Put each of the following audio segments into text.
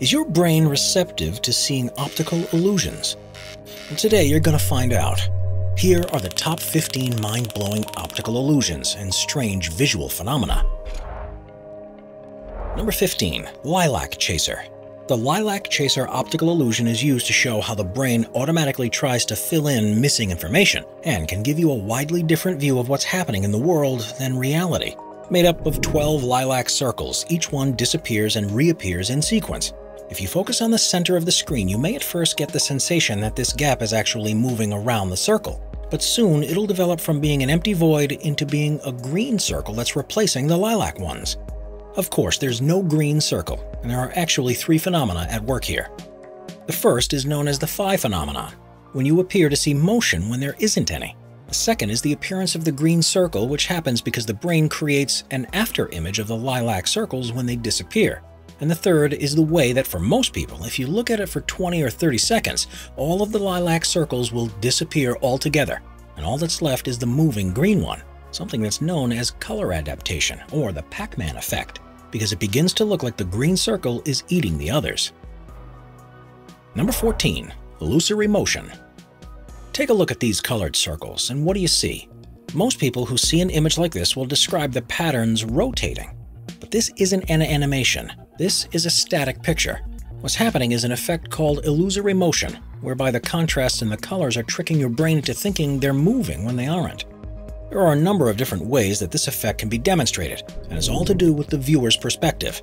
Is your brain receptive to seeing optical illusions? And today you're going to find out. Here are the top 15 mind-blowing optical illusions and strange visual phenomena. Number 15. Lilac Chaser The lilac chaser optical illusion is used to show how the brain automatically tries to fill in missing information and can give you a widely different view of what's happening in the world than reality. Made up of 12 lilac circles, each one disappears and reappears in sequence. If you focus on the center of the screen, you may at first get the sensation that this gap is actually moving around the circle. But soon, it'll develop from being an empty void into being a green circle that's replacing the lilac ones. Of course, there's no green circle, and there are actually three phenomena at work here. The first is known as the phi phenomenon, when you appear to see motion when there isn't any. The second is the appearance of the green circle, which happens because the brain creates an after image of the lilac circles when they disappear. And the third is the way that for most people, if you look at it for 20 or 30 seconds, all of the lilac circles will disappear altogether, and all that's left is the moving green one, something that's known as color adaptation, or the Pac-Man effect, because it begins to look like the green circle is eating the others. Number 14. Illusory Motion Take a look at these colored circles, and what do you see? Most people who see an image like this will describe the patterns rotating. But this isn't an animation. This is a static picture. What's happening is an effect called illusory motion, whereby the contrasts in the colors are tricking your brain into thinking they're moving when they aren't. There are a number of different ways that this effect can be demonstrated, and it's all to do with the viewer's perspective.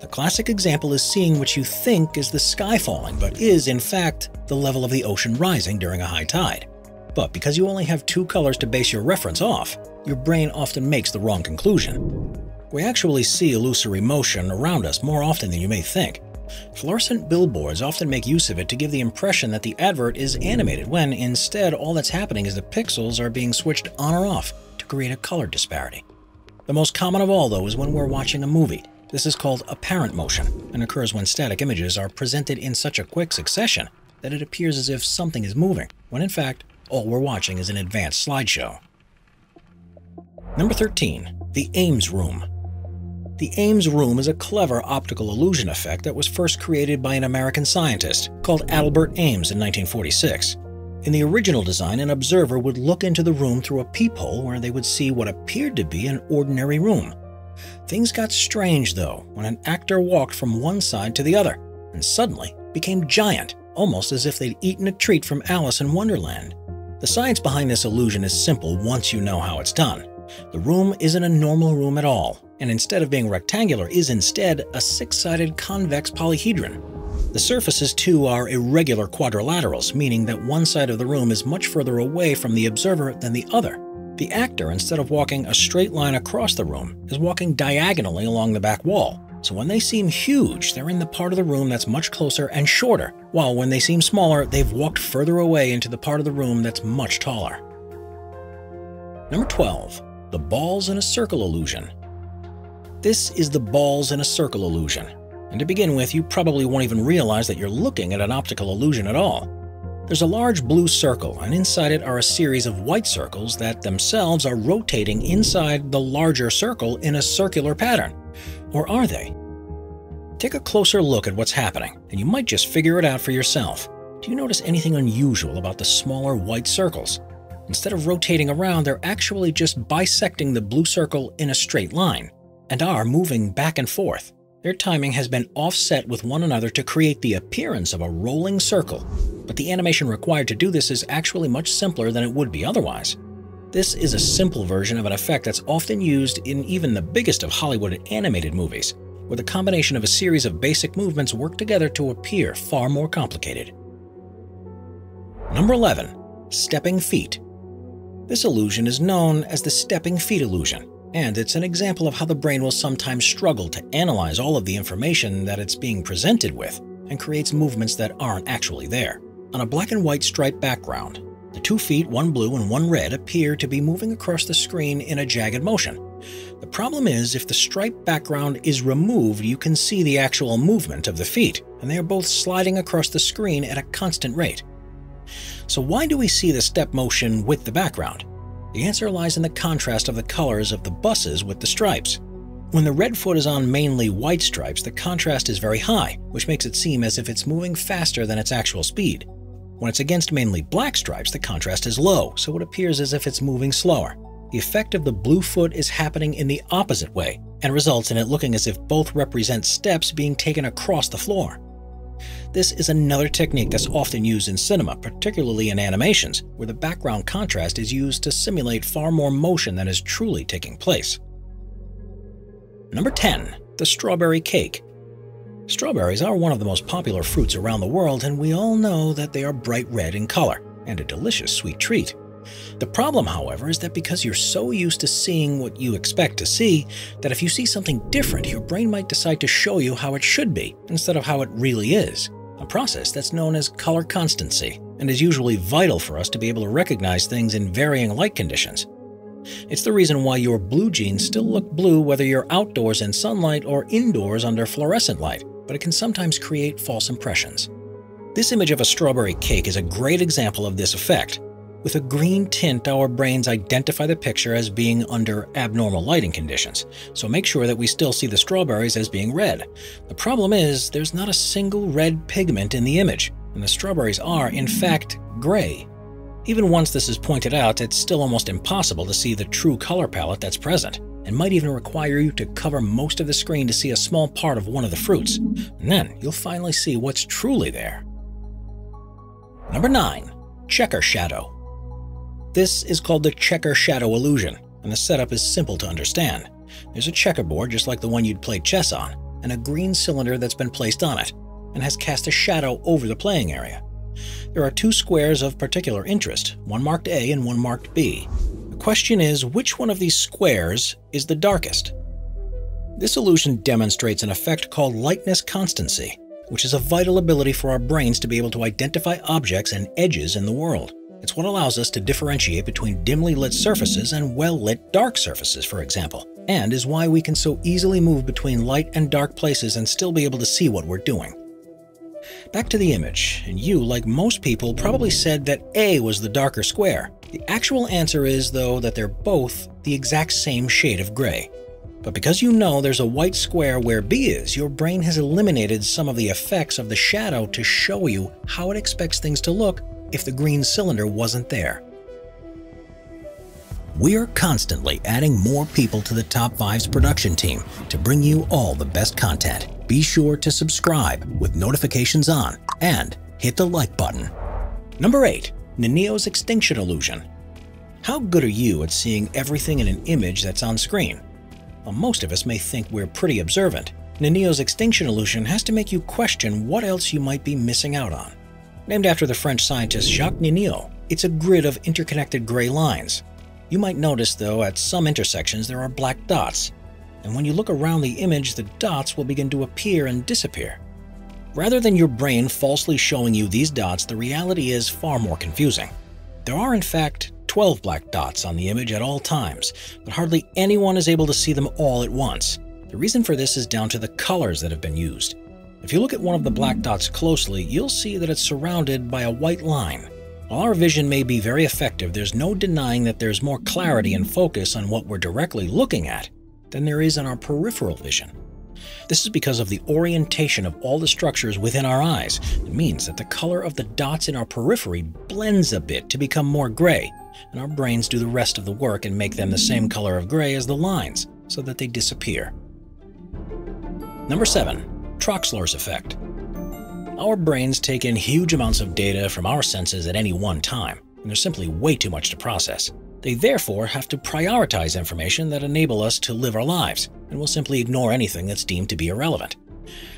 The classic example is seeing what you think is the sky falling, but is, in fact, the level of the ocean rising during a high tide. But because you only have two colors to base your reference off, your brain often makes the wrong conclusion. We actually see illusory motion around us more often than you may think. Fluorescent billboards often make use of it to give the impression that the advert is animated, when instead all that's happening is the pixels are being switched on or off to create a color disparity. The most common of all, though, is when we're watching a movie. This is called apparent motion and occurs when static images are presented in such a quick succession that it appears as if something is moving, when in fact, all we're watching is an advanced slideshow. Number 13. The Ames Room the Ames room is a clever optical illusion effect that was first created by an American scientist called Adelbert Ames in 1946. In the original design, an observer would look into the room through a peephole where they would see what appeared to be an ordinary room. Things got strange, though, when an actor walked from one side to the other and suddenly became giant, almost as if they'd eaten a treat from Alice in Wonderland. The science behind this illusion is simple once you know how it's done. The room isn't a normal room at all, and instead of being rectangular is instead a six-sided convex polyhedron. The surfaces too are irregular quadrilaterals, meaning that one side of the room is much further away from the observer than the other. The actor, instead of walking a straight line across the room, is walking diagonally along the back wall. So when they seem huge, they're in the part of the room that's much closer and shorter, while when they seem smaller, they've walked further away into the part of the room that's much taller. Number 12. The balls in a circle illusion. This is the balls in a circle illusion. And to begin with, you probably won't even realize that you're looking at an optical illusion at all. There's a large blue circle, and inside it are a series of white circles that themselves are rotating inside the larger circle in a circular pattern. Or are they? Take a closer look at what's happening, and you might just figure it out for yourself. Do you notice anything unusual about the smaller white circles? Instead of rotating around, they're actually just bisecting the blue circle in a straight line and are moving back and forth. Their timing has been offset with one another to create the appearance of a rolling circle, but the animation required to do this is actually much simpler than it would be otherwise. This is a simple version of an effect that's often used in even the biggest of Hollywood animated movies, where the combination of a series of basic movements work together to appear far more complicated. Number 11. Stepping Feet This illusion is known as the stepping feet illusion and it's an example of how the brain will sometimes struggle to analyze all of the information that it's being presented with and creates movements that aren't actually there. On a black and white striped background, the two feet, one blue and one red, appear to be moving across the screen in a jagged motion. The problem is, if the striped background is removed, you can see the actual movement of the feet, and they are both sliding across the screen at a constant rate. So why do we see the step motion with the background? The answer lies in the contrast of the colors of the buses with the stripes. When the red foot is on mainly white stripes, the contrast is very high, which makes it seem as if it's moving faster than its actual speed. When it's against mainly black stripes, the contrast is low, so it appears as if it's moving slower. The effect of the blue foot is happening in the opposite way, and results in it looking as if both represent steps being taken across the floor. This is another technique that's often used in cinema, particularly in animations, where the background contrast is used to simulate far more motion than is truly taking place. Number 10. The Strawberry Cake Strawberries are one of the most popular fruits around the world, and we all know that they are bright red in color and a delicious sweet treat. The problem, however, is that because you're so used to seeing what you expect to see, that if you see something different, your brain might decide to show you how it should be instead of how it really is, a process that's known as color constancy and is usually vital for us to be able to recognize things in varying light conditions. It's the reason why your blue jeans still look blue whether you're outdoors in sunlight or indoors under fluorescent light, but it can sometimes create false impressions. This image of a strawberry cake is a great example of this effect, with a green tint, our brains identify the picture as being under abnormal lighting conditions, so make sure that we still see the strawberries as being red. The problem is, there's not a single red pigment in the image, and the strawberries are, in fact, gray. Even once this is pointed out, it's still almost impossible to see the true color palette that's present, and might even require you to cover most of the screen to see a small part of one of the fruits, and then you'll finally see what's truly there. Number 9. Checker Shadow this is called the checker shadow illusion, and the setup is simple to understand. There's a checkerboard just like the one you'd play chess on, and a green cylinder that's been placed on it, and has cast a shadow over the playing area. There are two squares of particular interest, one marked A and one marked B. The question is, which one of these squares is the darkest? This illusion demonstrates an effect called lightness constancy, which is a vital ability for our brains to be able to identify objects and edges in the world. It's what allows us to differentiate between dimly lit surfaces and well-lit dark surfaces, for example, and is why we can so easily move between light and dark places and still be able to see what we're doing. Back to the image, and you, like most people, probably said that A was the darker square. The actual answer is, though, that they're both the exact same shade of gray. But because you know there's a white square where B is, your brain has eliminated some of the effects of the shadow to show you how it expects things to look if the green cylinder wasn't there. We're constantly adding more people to the Top 5's production team to bring you all the best content. Be sure to subscribe with notifications on and hit the like button. Number 8. Ninio's Extinction Illusion How good are you at seeing everything in an image that's on screen? Most of us may think we're pretty observant. Ninio's Extinction Illusion has to make you question what else you might be missing out on. Named after the French scientist Jacques Ninio, it's a grid of interconnected gray lines. You might notice, though, at some intersections there are black dots, and when you look around the image, the dots will begin to appear and disappear. Rather than your brain falsely showing you these dots, the reality is far more confusing. There are, in fact, 12 black dots on the image at all times, but hardly anyone is able to see them all at once. The reason for this is down to the colors that have been used. If you look at one of the black dots closely, you'll see that it's surrounded by a white line. While our vision may be very effective, there's no denying that there's more clarity and focus on what we're directly looking at than there is in our peripheral vision. This is because of the orientation of all the structures within our eyes. It means that the color of the dots in our periphery blends a bit to become more gray, and our brains do the rest of the work and make them the same color of gray as the lines, so that they disappear. Number 7. Troxler's effect. Our brains take in huge amounts of data from our senses at any one time, and there's simply way too much to process. They therefore have to prioritize information that enable us to live our lives, and will simply ignore anything that's deemed to be irrelevant.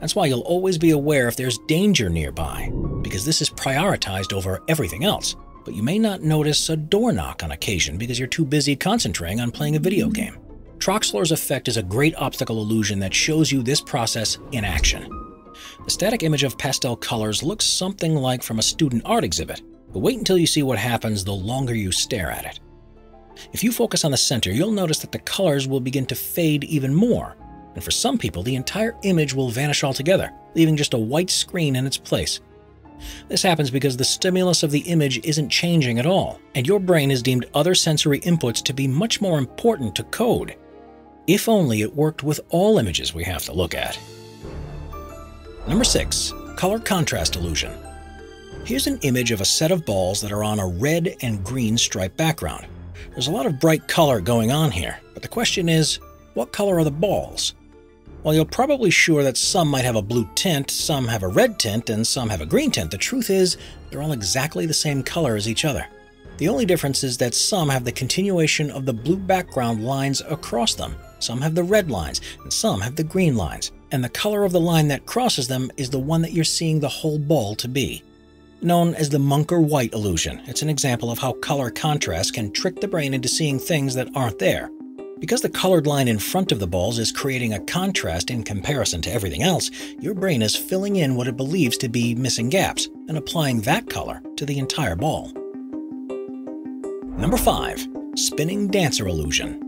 That's why you'll always be aware if there's danger nearby, because this is prioritized over everything else. But you may not notice a door knock on occasion because you're too busy concentrating on playing a video game. Troxler's effect is a great optical illusion that shows you this process in action. The static image of pastel colors looks something like from a student art exhibit, but wait until you see what happens the longer you stare at it. If you focus on the center, you'll notice that the colors will begin to fade even more, and for some people, the entire image will vanish altogether, leaving just a white screen in its place. This happens because the stimulus of the image isn't changing at all, and your brain has deemed other sensory inputs to be much more important to code. If only it worked with all images we have to look at. Number 6. Color Contrast Illusion Here's an image of a set of balls that are on a red and green striped background. There's a lot of bright color going on here, but the question is, what color are the balls? While you're probably sure that some might have a blue tint, some have a red tint, and some have a green tint, the truth is they're all exactly the same color as each other. The only difference is that some have the continuation of the blue background lines across them, some have the red lines, and some have the green lines, and the color of the line that crosses them is the one that you're seeing the whole ball to be. Known as the Munker white illusion, it's an example of how color contrast can trick the brain into seeing things that aren't there. Because the colored line in front of the balls is creating a contrast in comparison to everything else, your brain is filling in what it believes to be missing gaps and applying that color to the entire ball. Number 5. Spinning Dancer Illusion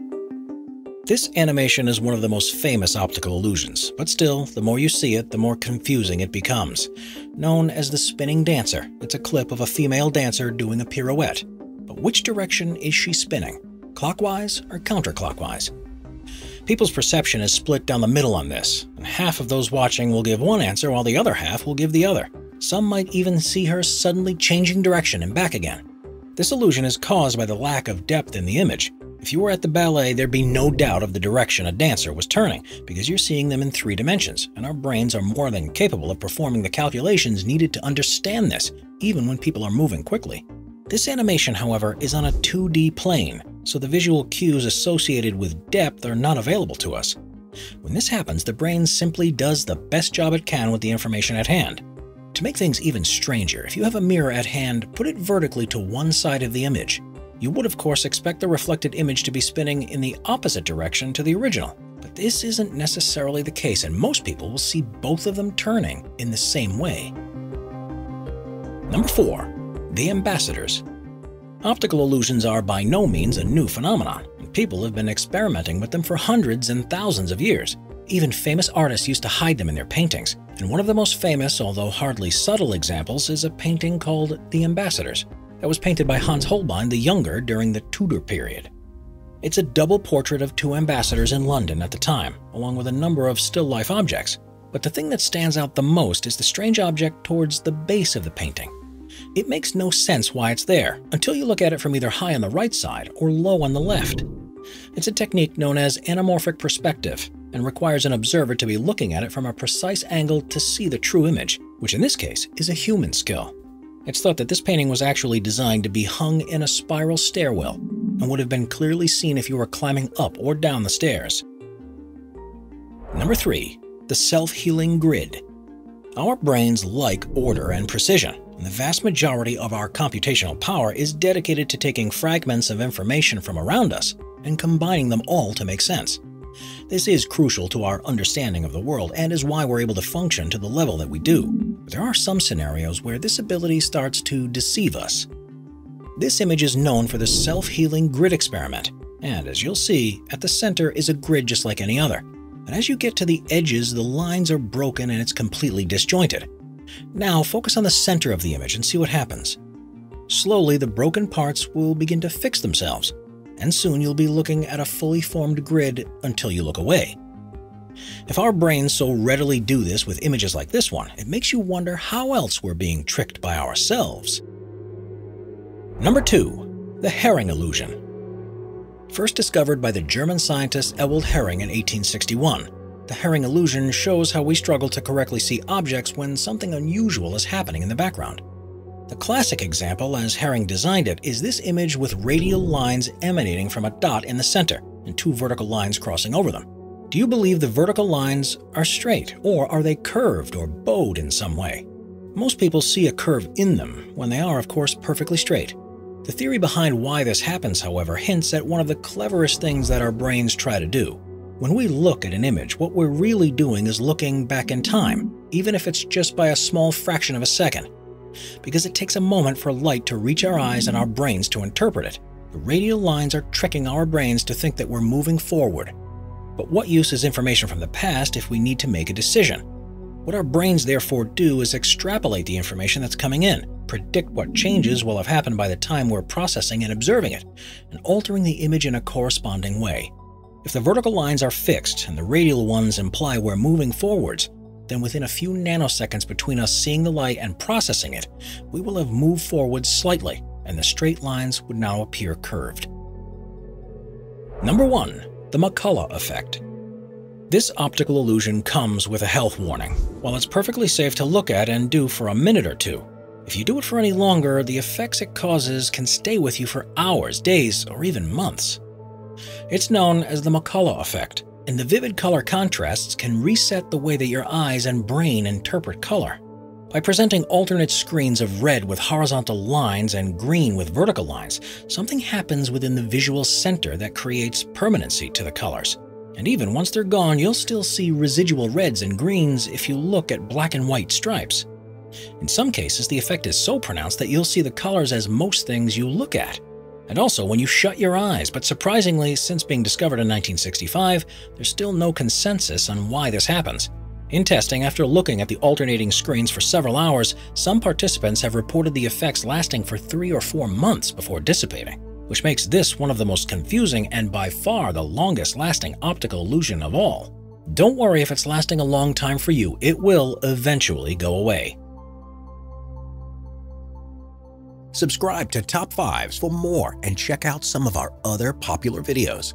This animation is one of the most famous optical illusions, but still, the more you see it, the more confusing it becomes. Known as the spinning dancer, it's a clip of a female dancer doing a pirouette. But which direction is she spinning? clockwise or counterclockwise. People's perception is split down the middle on this, and half of those watching will give one answer while the other half will give the other. Some might even see her suddenly changing direction and back again. This illusion is caused by the lack of depth in the image. If you were at the ballet, there'd be no doubt of the direction a dancer was turning, because you're seeing them in three dimensions, and our brains are more than capable of performing the calculations needed to understand this, even when people are moving quickly. This animation, however, is on a 2D plane, so the visual cues associated with depth are not available to us. When this happens, the brain simply does the best job it can with the information at hand. To make things even stranger, if you have a mirror at hand, put it vertically to one side of the image. You would of course expect the reflected image to be spinning in the opposite direction to the original, but this isn't necessarily the case and most people will see both of them turning in the same way. Number 4. The Ambassadors Optical illusions are by no means a new phenomenon, and people have been experimenting with them for hundreds and thousands of years. Even famous artists used to hide them in their paintings, and one of the most famous, although hardly subtle examples is a painting called The Ambassadors, that was painted by Hans Holbein the Younger during the Tudor period. It's a double portrait of two ambassadors in London at the time, along with a number of still life objects. But the thing that stands out the most is the strange object towards the base of the painting. It makes no sense why it's there until you look at it from either high on the right side or low on the left. It's a technique known as anamorphic perspective and requires an observer to be looking at it from a precise angle to see the true image, which in this case is a human skill. It's thought that this painting was actually designed to be hung in a spiral stairwell and would have been clearly seen if you were climbing up or down the stairs. Number 3. The Self-Healing Grid Our brains like order and precision, and the vast majority of our computational power is dedicated to taking fragments of information from around us and combining them all to make sense. This is crucial to our understanding of the world and is why we're able to function to the level that we do. But there are some scenarios where this ability starts to deceive us. This image is known for the self-healing grid experiment, and as you'll see, at the center is a grid just like any other. But as you get to the edges, the lines are broken and it's completely disjointed. Now focus on the center of the image and see what happens. Slowly, the broken parts will begin to fix themselves, and soon you'll be looking at a fully formed grid until you look away. If our brains so readily do this with images like this one, it makes you wonder how else we're being tricked by ourselves. Number 2. The Hering Illusion First discovered by the German scientist Ewald Hering in 1861, the Hering illusion shows how we struggle to correctly see objects when something unusual is happening in the background. The classic example, as Hering designed it, is this image with radial lines emanating from a dot in the center and two vertical lines crossing over them. Do you believe the vertical lines are straight, or are they curved or bowed in some way? Most people see a curve in them, when they are, of course, perfectly straight. The theory behind why this happens, however, hints at one of the cleverest things that our brains try to do when we look at an image, what we're really doing is looking back in time, even if it's just by a small fraction of a second. Because it takes a moment for light to reach our eyes and our brains to interpret it. The radial lines are tricking our brains to think that we're moving forward. But what use is information from the past if we need to make a decision? What our brains therefore do is extrapolate the information that's coming in, predict what changes will have happened by the time we're processing and observing it, and altering the image in a corresponding way. If the vertical lines are fixed and the radial ones imply we're moving forwards, then within a few nanoseconds between us seeing the light and processing it, we will have moved forward slightly and the straight lines would now appear curved. Number 1. The McCollough Effect This optical illusion comes with a health warning. While it's perfectly safe to look at and do for a minute or two, if you do it for any longer, the effects it causes can stay with you for hours, days, or even months. It's known as the McCollough effect, and the vivid color contrasts can reset the way that your eyes and brain interpret color. By presenting alternate screens of red with horizontal lines and green with vertical lines, something happens within the visual center that creates permanency to the colors. And even once they're gone, you'll still see residual reds and greens if you look at black and white stripes. In some cases, the effect is so pronounced that you'll see the colors as most things you look at. And also when you shut your eyes, but surprisingly, since being discovered in 1965, there's still no consensus on why this happens. In testing, after looking at the alternating screens for several hours, some participants have reported the effects lasting for three or four months before dissipating, which makes this one of the most confusing and by far the longest lasting optical illusion of all. Don't worry if it's lasting a long time for you, it will eventually go away. Subscribe to Top 5s for more and check out some of our other popular videos.